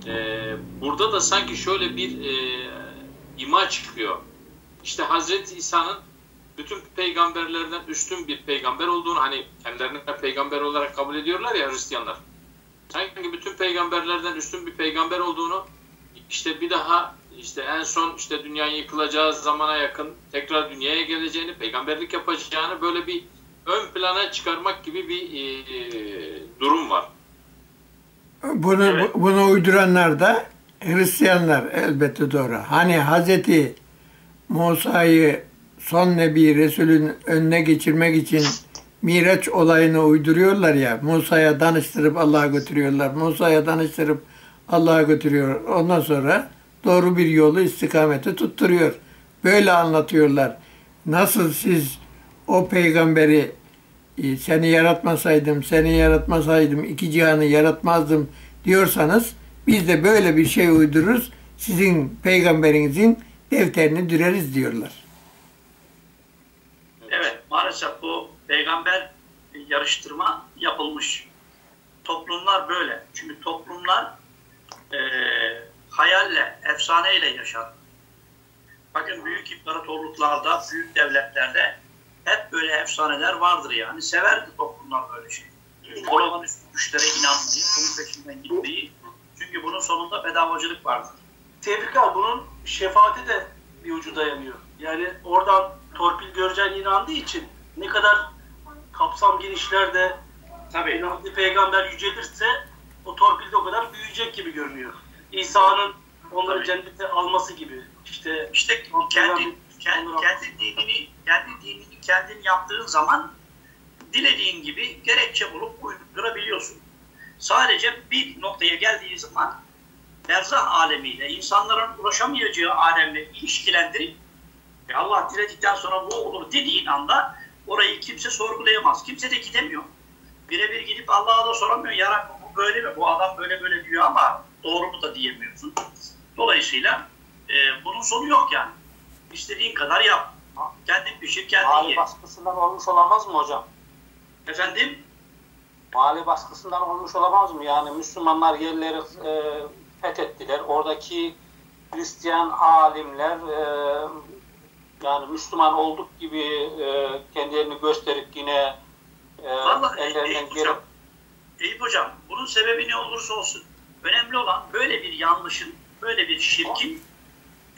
E, burada da sanki şöyle bir e, ima çıkıyor. İşte Hazreti İsa'nın bütün peygamberlerden üstün bir peygamber olduğunu hani kendilerini peygamber olarak kabul ediyorlar ya Hristiyanlar. Sanki bütün peygamberlerden üstün bir peygamber olduğunu işte bir daha işte en son işte dünyanın yıkılacağı zamana yakın tekrar dünyaya geleceğini, peygamberlik yapacağını böyle bir ön plana çıkarmak gibi bir e, durum var. Bunu Evet. bunu uyduranlar da Hristiyanlar elbette doğru. Hani Hazreti Musa'yı son nebi Resulün önüne geçirmek için Miraç olayını uyduruyorlar ya. Musa'ya danıştırıp Allah'a götürüyorlar. Musa'ya danıştırıp Allah'a götürüyor. Ondan sonra doğru bir yolu istikamete tutturuyor. Böyle anlatıyorlar. Nasıl siz o peygamberi e, seni yaratmasaydım, seni yaratmasaydım iki cihanı yaratmazdım diyorsanız biz de böyle bir şey uydururuz. Sizin peygamberinizin defterini düreriz diyorlar. Maalesef bu peygamber yarıştırma yapılmış. Toplumlar böyle. Çünkü toplumlar e, hayalle, efsaneyle yaşar. Bakın büyük imparatorluklarda, büyük devletlerde hep böyle efsaneler vardır yani. Severdi toplumlar böyle şey. Olağanüstü güçlere inanmayı, bunun peşinden gitmeyi. Çünkü bunun sonunda bedavacılık vardır. Abi bunun şefaati de bir ucu dayanıyor. Yani oradan torpil göreceğine inandığı için ne kadar kapsam genişlerde Tabii. inandığı peygamber yücelirse o torpil de o kadar büyüyecek gibi görünüyor. İsa'nın onları Tabii. cennete alması gibi. İşte İşte kendi, kendi, kendi dinini kendi dinini kendin yaptığın zaman dilediğin gibi gerekçe bulup uydurabiliyorsun. Sadece bir noktaya geldiği zaman berzah alemiyle, insanların ulaşamayacağı alemle ilişkilendirip ve Allah diledikten sonra bu olur dediğin anda orayı kimse sorgulayamaz. Kimse de gidemiyor. Birebir gidip Allah'a da soramıyor. Ya Rabbi bu böyle mi? Bu adam böyle böyle diyor ama doğru mu da diyemiyorsun. Dolayısıyla e, bunun sonu yok yani. İstediğin kadar yap. Kendin pişir, kendin Mali ye. baskısından olmuş olamaz mı hocam? Efendim? Mali baskısından olmuş olamaz mı? Yani Müslümanlar yerleri e, fethettiler. Oradaki Hristiyan alimler e, yani Müslüman olduk gibi e, kendilerini gösterip yine e, Vallahi ellerinden Eyüp hocam, Eyüp hocam bunun sebebi ne olursa olsun önemli olan böyle bir yanlışın, böyle bir şirkin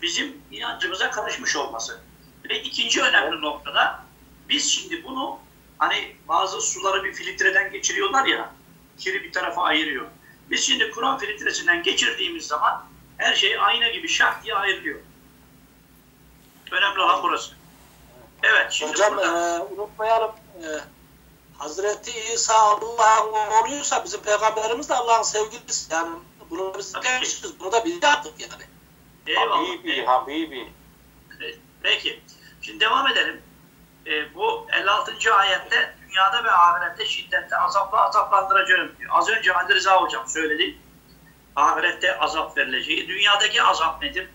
bizim inancımıza karışmış olması. Ve ikinci önemli noktada biz şimdi bunu hani bazı suları bir filtreden geçiriyorlar ya kiri bir tarafa ayırıyor. Biz şimdi Kur'an filtresinden geçirdiğimiz zaman her şey ayna gibi şak diye ayrılıyor. Önemli olan burası. Evet şimdi Hocam burada- e, unutmayalım e, Hazreti İsa Allah'ın oğluysa bizim peygamberimiz de Allah'ın sevgilisi. Yani bunu biz demişiz. Bunu da biz yaptık yani. Eyvallah. Habibi, Habibi. Peki. Şimdi devam edelim. Ee, bu 56. ayette dünyada ve ahirette şiddetle azapla azaplandıracağım. diyor. Az önce Ali Rıza Hocam söyledi. Ahirette azap verileceği. Dünyadaki azap nedir?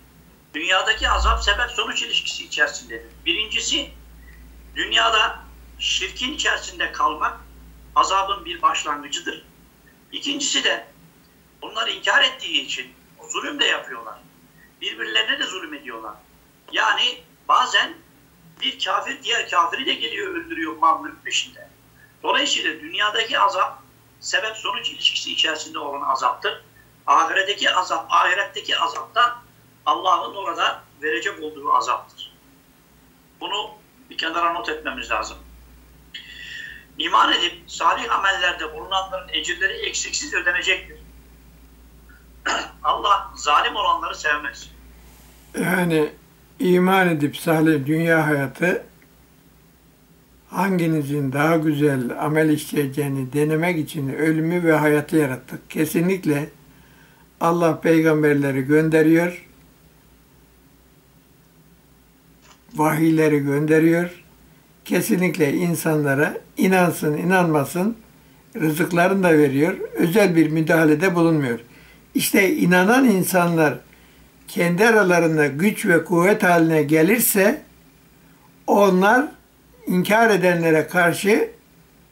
Dünyadaki azap sebep sonuç ilişkisi içerisindedir. Birincisi dünyada şirkin içerisinde kalmak azabın bir başlangıcıdır. İkincisi de bunlar inkar ettiği için zulüm de yapıyorlar. Birbirlerine de zulüm ediyorlar. Yani bazen bir kafir diğer kafiri de geliyor öldürüyor mal peşinde. Dolayısıyla dünyadaki azap sebep sonuç ilişkisi içerisinde olan azaptır. Ahiretteki azap, ahiretteki azap da Allah'ın orada verecek olduğu azaptır. Bunu bir kenara not etmemiz lazım. İman edip salih amellerde bulunanların ecirleri eksiksiz ödenecektir. Allah zalim olanları sevmez. Yani iman edip salih dünya hayatı hanginizin daha güzel amel işleyeceğini denemek için ölümü ve hayatı yarattık. Kesinlikle Allah peygamberleri gönderiyor. Vahiyleri gönderiyor. Kesinlikle insanlara inansın, inanmasın rızıklarını da veriyor. Özel bir müdahalede bulunmuyor. İşte inanan insanlar kendi aralarında güç ve kuvvet haline gelirse onlar inkar edenlere karşı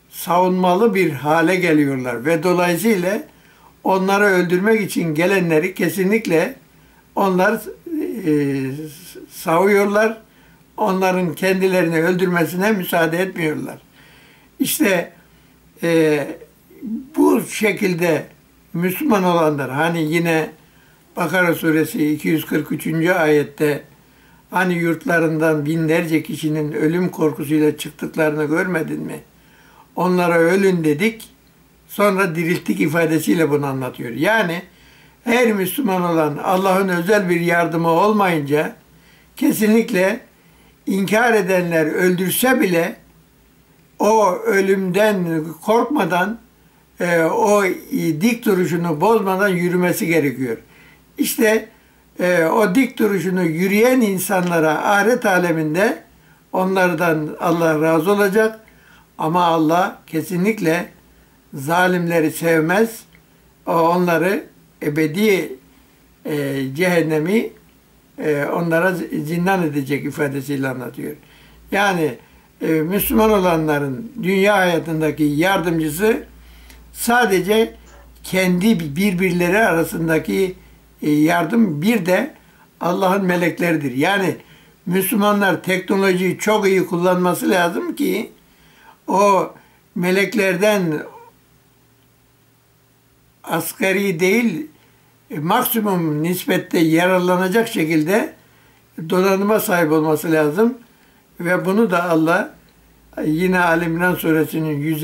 savunmalı bir hale geliyorlar ve dolayısıyla onları öldürmek için gelenleri kesinlikle onlar e, savuyorlar. Onların kendilerini öldürmesine müsaade etmiyorlar. İşte e, bu şekilde Müslüman olanlar hani yine Bakara suresi 243. ayette hani yurtlarından binlerce kişinin ölüm korkusuyla çıktıklarını görmedin mi? Onlara ölün dedik, sonra dirilttik ifadesiyle bunu anlatıyor. Yani her Müslüman olan Allah'ın özel bir yardımı olmayınca kesinlikle inkar edenler öldürse bile o ölümden korkmadan e, o dik duruşunu bozmadan yürümesi gerekiyor. İşte e, o dik duruşunu yürüyen insanlara ahiret aleminde onlardan Allah razı olacak ama Allah kesinlikle zalimleri sevmez. Onları ebedi e, cehennemi e, onlara zindan edecek ifadesiyle anlatıyor. Yani e, Müslüman olanların dünya hayatındaki yardımcısı sadece kendi birbirleri arasındaki e, yardım bir de Allah'ın melekleridir. Yani Müslümanlar teknolojiyi çok iyi kullanması lazım ki o meleklerden asgari değil maksimum nispette yararlanacak şekilde donanıma sahip olması lazım. Ve bunu da Allah yine Alimran suresinin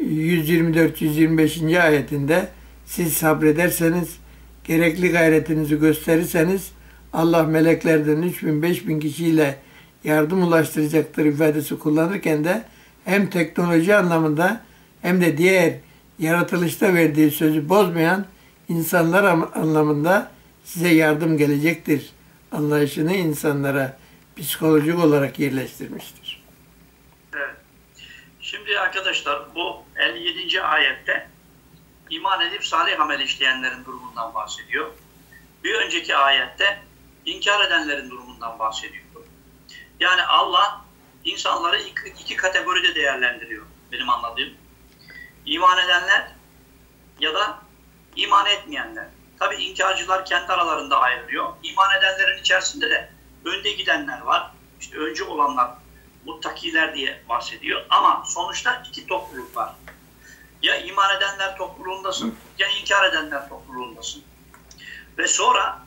124-125. ayetinde siz sabrederseniz, gerekli gayretinizi gösterirseniz Allah meleklerden 3000 5000 kişiyle yardım ulaştıracaktır ifadesi kullanırken de hem teknoloji anlamında hem de diğer yaratılışta verdiği sözü bozmayan insanlar anlamında size yardım gelecektir anlayışını insanlara psikolojik olarak yerleştirmiştir. Şimdi arkadaşlar bu 57. ayette iman edip salih amel işleyenlerin durumundan bahsediyor. Bir önceki ayette inkar edenlerin durumundan bahsediyor. Yani Allah insanları iki, iki kategoride değerlendiriyor benim anladığım. İman edenler ya da iman etmeyenler. Tabi inkarcılar kendi aralarında ayrılıyor. İman edenlerin içerisinde de önde gidenler var. İşte öncü olanlar, muttakiler diye bahsediyor. Ama sonuçta iki topluluk var. Ya iman edenler topluluğundasın ya inkar edenler topluluğundasın. Ve sonra